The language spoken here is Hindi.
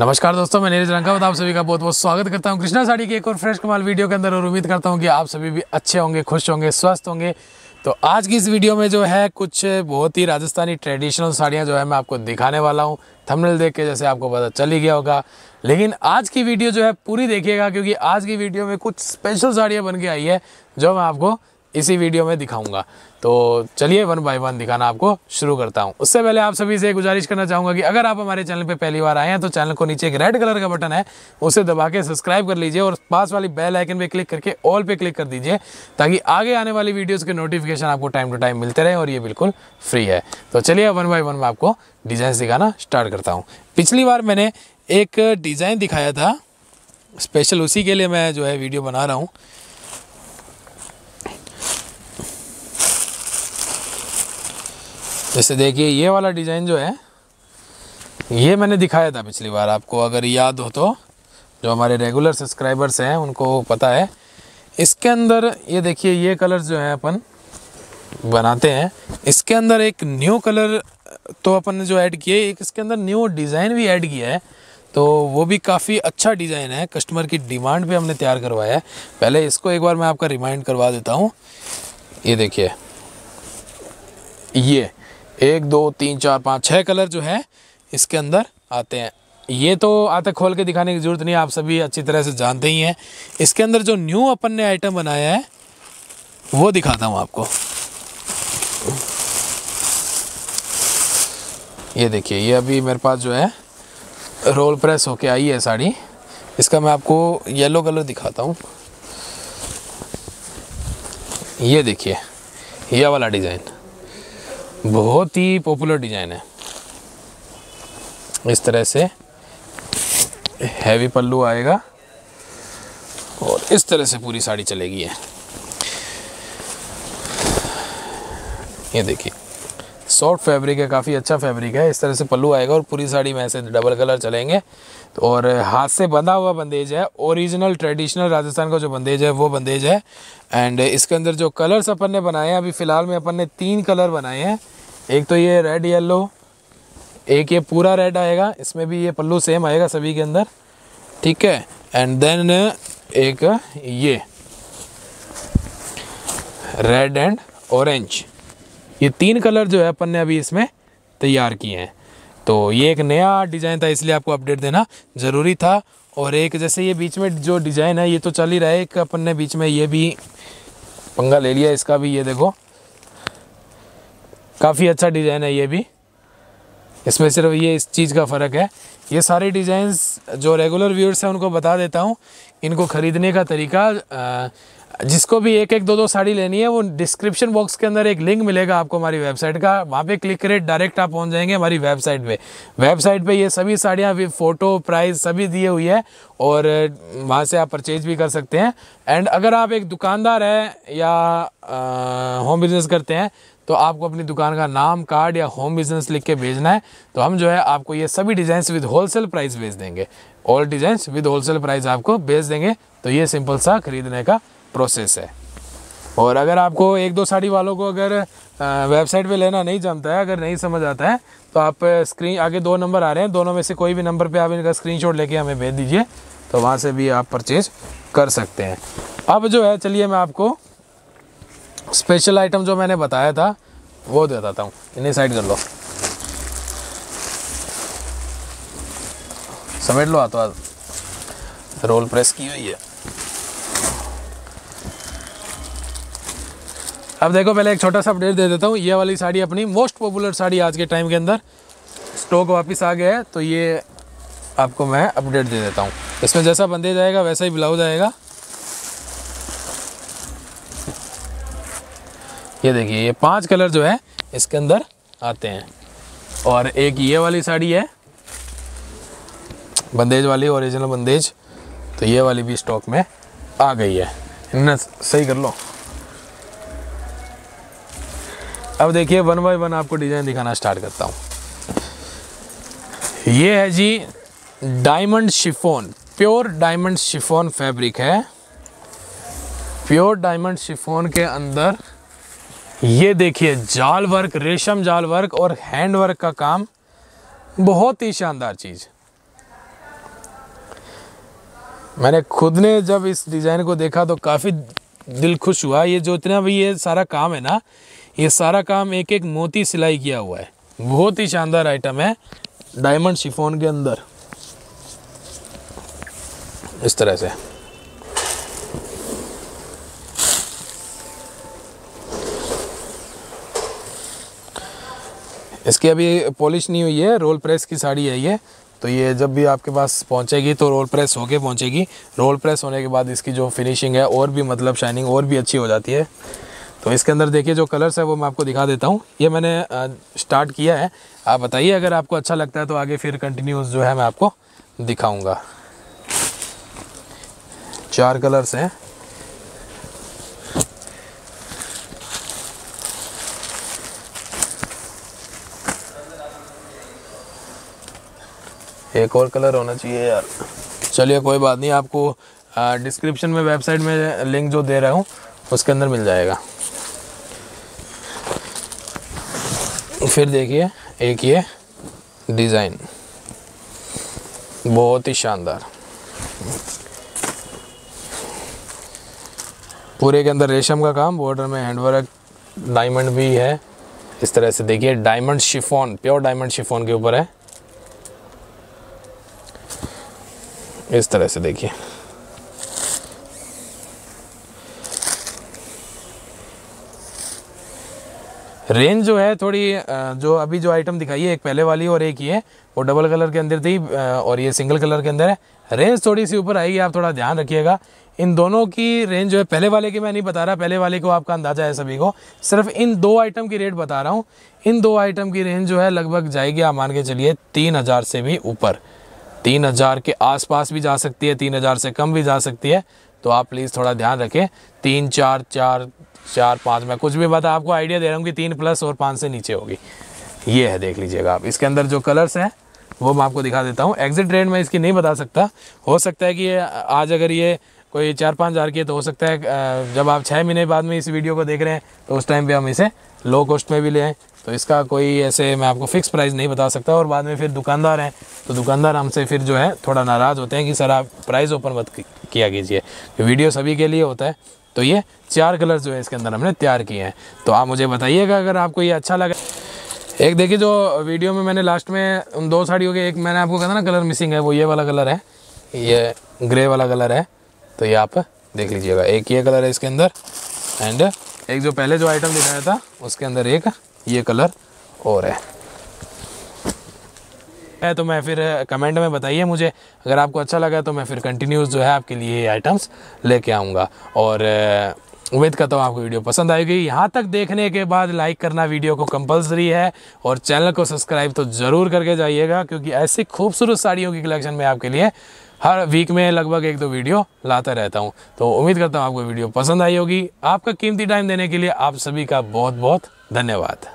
नमस्कार दोस्तों, मैं नीरज रंगावत, आप सभी का बहुत बहुत स्वागत करता हूँ कृष्णा साड़ी की एक और फ्रेश कमाल वीडियो के अंदर और उम्मीद करता हूँ कि आप सभी भी अच्छे होंगे, खुश होंगे, स्वस्थ होंगे। तो आज की इस वीडियो में जो है कुछ बहुत ही राजस्थानी ट्रेडिशनल साड़ियाँ जो है मैं आपको दिखाने वाला हूँ, थंबनेल देख के जैसे आपको पता चल ही गया होगा। लेकिन आज की वीडियो जो है पूरी देखिएगा, क्योंकि आज की वीडियो में कुछ स्पेशल साड़ियाँ बन के आई है, जो मैं आपको इसी वीडियो में दिखाऊँगा। तो चलिए वन बाय वन दिखाना आपको शुरू करता हूँ। उससे पहले आप सभी से गुजारिश करना चाहूँगा कि अगर आप हमारे चैनल पे पहली बार आए हैं तो चैनल को नीचे एक रेड कलर का बटन है, उसे दबा के सब्सक्राइब कर लीजिए और पास वाली बेल आइकन पे क्लिक करके ऑल पे क्लिक कर दीजिए, ताकि आगे आने वाली वीडियोज़ के नोटिफिकेशन आपको टाइम टू टाइम मिलते रहे और ये बिल्कुल फ्री है। तो चलिए वन बाई वन में आपको डिज़ाइन दिखाना स्टार्ट करता हूँ। पिछली बार मैंने एक डिज़ाइन दिखाया था, स्पेशल उसी के लिए मैं जो है वीडियो बना रहा हूँ। जैसे देखिए, ये वाला डिज़ाइन जो है, ये मैंने दिखाया था पिछली बार आपको, अगर याद हो तो। जो हमारे रेगुलर सब्सक्राइबर्स हैं, उनको पता है। इसके अंदर, ये देखिए, ये कलर्स जो हैं अपन बनाते हैं। इसके अंदर एक न्यू कलर तो अपन ने जो ऐड किए एक इसके अंदर न्यू डिज़ाइन भी ऐड किया है। तो वो भी काफ़ी अच्छा डिज़ाइन है। कस्टमर की डिमांड पे हमने तैयार करवाया है। पहले इसको एक बार मैं आपका रिमाइंड करवा देता हूँ। ये देखिए, ये एक, दो, तीन, चार, पाँच छः कलर जो है, इसके अंदर आते हैं। ये तो आते खोल के दिखाने की ज़रूरत नहीं आप सभी अच्छी तरह से जानते ही हैं। इसके अंदर जो न्यू अपन ने आइटम बनाया है, वो दिखाता हूँ आपको। ये देखिए, ये अभी मेरे पास जो है रोल प्रेस होके आई है साड़ी। इसका मैं आपको येलो कलर दिखाता हूँ। ये देखिए यह वाला डिज़ाइन बहुत ही पॉपुलर डिज़ाइन है। इस तरह से हैवी पल्लू आएगा और इस तरह से पूरी साड़ी चलेगी है ये देखिए। सॉफ्ट फैब्रिक है, काफ़ी अच्छा फैब्रिक है। इस तरह से पल्लू आएगा और पूरी साड़ी में ऐसे डबल कलर चलेंगे। तो और हाथ से बंधा हुआ बंदेज है। ओरिजिनल ट्रेडिशनल राजस्थान का जो बंदेज है, वो बंदेज है। एंड इसके अंदर जो कलर्स अपन ने बनाए हैं, अभी फ़िलहाल में अपन ने तीन कलर बनाए हैं। एक तो ये रेड येलो एक ये पूरा रेड आएगा। इसमें भी ये पल्लू सेम आएगा सभी के अंदर। ठीक है? एंड देन एक ये रेड एंड ऑरेंज ये तीन कलर जो है अपन ने अभी इसमें तैयार किए हैं। तो ये एक नया डिज़ाइन था, इसलिए आपको अपडेट देना ज़रूरी था। और एक जैसे ये बीच में जो डिज़ाइन है, ये तो चल ही रहा है, एक अपन ने बीच में ये भी पंगा ले लिया इसका भी, ये देखो। काफ़ी अच्छा डिज़ाइन है ये भी। इसमें सिर्फ़ ये इस चीज़ का फ़र्क है। ये सारे डिज़ाइंस जो रेगुलर व्यूअर्स हैं, उनको बता देता हूँ। इनको ख़रीदने का तरीका जिसको भी एक एक दो दो साड़ी लेनी है, वो डिस्क्रिप्शन बॉक्स के अंदर एक लिंक मिलेगा आपको हमारी वेबसाइट का। वहाँ पे क्लिक करें डायरेक्ट आप पहुँच जाएँगे हमारी वेबसाइट पे। वेबसाइट पे ये सभी साड़ियाँ फ़ोटो प्राइस सभी दिए हुई है और वहाँ से आप परचेज भी कर सकते हैं। एंड अगर आप एक दुकानदार हैं या होम बिज़नेस करते हैं तो आपको अपनी दुकान का नाम कार्ड या होम बिज़नेस लिख के भेजना है। तो हम जो है आपको ये सभी डिज़ाइन विद होलसेल प्राइस भेज देंगे। All design with wholesale price आपको भेज देंगे। तो ये सिंपल सा खरीदने का प्रोसेस है। और अगर आपको एक दो साड़ी वालों को अगर वेबसाइट पे लेना नहीं जमता है, अगर नहीं समझ आता है तो आप स्क्रीन आगे दो नंबर आ रहे हैं, दोनों में से कोई भी नंबर पे आप इनका स्क्रीनशॉट लेके हमें भेज दीजिए तो वहाँ से भी आप परचेज कर सकते हैं। अब जो है, चलिए मैं आपको स्पेशल आइटम जो मैंने बताया था, वो बताता हूँ। इन्हें साइड कर लो। समेट लो हाथों रोल प्रेस की हुई है। अब देखो, पहले एक छोटा सा अपडेट दे देता हूँ। ये वाली साड़ी अपनी मोस्ट पॉपुलर साड़ी आज के टाइम के अंदर स्टॉक वापस आ गया है तो ये आपको मैं अपडेट दे देता हूँ। इसमें जैसा बंदे जाएगा, वैसा ही ब्लाउज आएगा। ये देखिए, ये पाँच कलर जो है, इसके अंदर आते हैं। और एक ये वाली साड़ी है बंदेज वाली ओरिजिनल बंदेज तो ये वाली भी स्टॉक में आ गई है। इन्हें सही कर लो। अब देखिए वन बाई वन आपको डिज़ाइन दिखाना स्टार्ट करता हूँ। ये है जी diamond chiffon pure diamond chiffon fabric है। प्योर डायमंड शिफोन के अंदर ये देखिए, जाल वर्क रेशम जाल वर्क और हैंड वर्क का काम बहुत ही शानदार चीज़। मैंने खुद ने जब इस डिज़ाइन को देखा तो काफ़ी दिल खुश हुआ। ये जो इतना भी ये सारा काम है ना ये सारा काम एक एक मोती सिलाई किया हुआ है। बहुत ही शानदार आइटम है डायमंड शिफोन के अंदर। इस तरह से। इसकी अभी पॉलिश नहीं हुई है रोल प्रेस की साड़ी है ये। तो ये जब भी आपके पास पहुंचेगी तो रोल प्रेस होके पहुंचेगी। रोल प्रेस होने के बाद इसकी जो फिनिशिंग है और भी मतलब शाइनिंग और भी अच्छी हो जाती है। तो इसके अंदर देखिए जो कलर्स है वो मैं आपको दिखा देता हूँ। ये मैंने स्टार्ट किया है। आप बताइए, अगर आपको अच्छा लगता है तो आगे फिर कंटिन्यूस जो है मैं आपको दिखाऊँगा। चार कलर्स हैं। एक और कलर होना चाहिए यार। चलिए, कोई बात नहीं, आपको डिस्क्रिप्शन में वेबसाइट में लिंक जो दे रहा हूँ, उसके अंदर मिल जाएगा। फिर देखिए, एक ये डिज़ाइन। बहुत ही शानदार। पूरे के अंदर रेशम का काम बॉर्डर में हैंडवर्क डायमंड भी है। इस तरह से देखिए diamond chiffon pure diamond chiffon के ऊपर है। इस तरह से देखिए। रेंज जो है थोड़ी जो अभी जो आइटम दिखाई है, एक पहले वाली और एक ये, वो डबल कलर के अंदर थी और ये सिंगल कलर के अंदर है। रेंज थोड़ी सी ऊपर आएगी, आप थोड़ा ध्यान रखिएगा। इन दोनों की रेंज जो है, पहले वाले की मैं नहीं बता रहा, पहले वाले को आपका अंदाज़ा है सभी को। सिर्फ़ इन दो आइटम की रेट बता रहा हूँ। इन दो आइटम की रेंज जो है, लगभग जाएगी, आप मान के चलिए, तीन हज़ार से भी ऊपर। तीन हज़ार के आसपास भी जा सकती है, तीन हज़ार से कम भी जा सकती है। तो आप प्लीज़ थोड़ा ध्यान रखें। तीन चार चार चार, पाँच, मैं कुछ भी बता, आपको आइडिया दे रहा हूँ कि तीन प्लस और पाँच से नीचे होगी। ये है, देख लीजिएगा आप। इसके अंदर जो कलर्स हैं, वो मैं आपको दिखा देता हूँ। एग्जिट रेट मैं इसकी नहीं बता सकता। हो सकता है कि आज अगर ये कोई चार, पाँच हज़ार की है तो हो सकता है जब आप छः महीने बाद में इस वीडियो को देख रहे हैं तो उस टाइम पे हम इसे लो कॉस्ट में भी लें तो इसका कोई ऐसे मैं आपको फ़िक्स प्राइस नहीं बता सकता। और बाद में फिर दुकानदार हैं तो दुकानदार हमसे फिर जो है थोड़ा नाराज़ होते हैं कि, सर, आप प्राइस ओपन मत किया कीजिए। वीडियो सभी के लिए होता है। तो ये चार कलर जो है इसके अंदर हमने तैयार किए हैं। तो आप मुझे बताइएगा अगर आपको ये अच्छा लगा। एक देखिए जो वीडियो में मैंने लास्ट में उन दो साड़ियों के, एक मैंने आपको कहा था ना कलर मिसिंग है, वो ये वाला कलर है, ये ग्रे वाला कलर है। तो ये आप देख लीजिएगा। एक ये कलर है इसके अंदर एंड एक जो पहले जो आइटम दिखाया था, उसके अंदर एक ये कलर और है। है तो मैं फिर कमेंट में बताइए मुझे, अगर आपको अच्छा लगा तो मैं फिर कंटिन्यूस जो है आपके लिए ये आइटम्स लेके आऊँगा। और उम्मीद करता हूँ आपको वीडियो पसंद आएगी। यहाँ तक देखने के बाद लाइक करना वीडियो को कंपलसरी है और चैनल को सब्सक्राइब तो ज़रूर करके जाइएगा, क्योंकि ऐसी खूबसूरत साड़ियों की कलेक्शन में आपके लिए हर वीक में लगभग एक दो वीडियो लाता रहता हूँ। तो उम्मीद करता हूँ आपको वीडियो पसंद आई होगी। आपका कीमती टाइम देने के लिए आप सभी का बहुत बहुत धन्यवाद।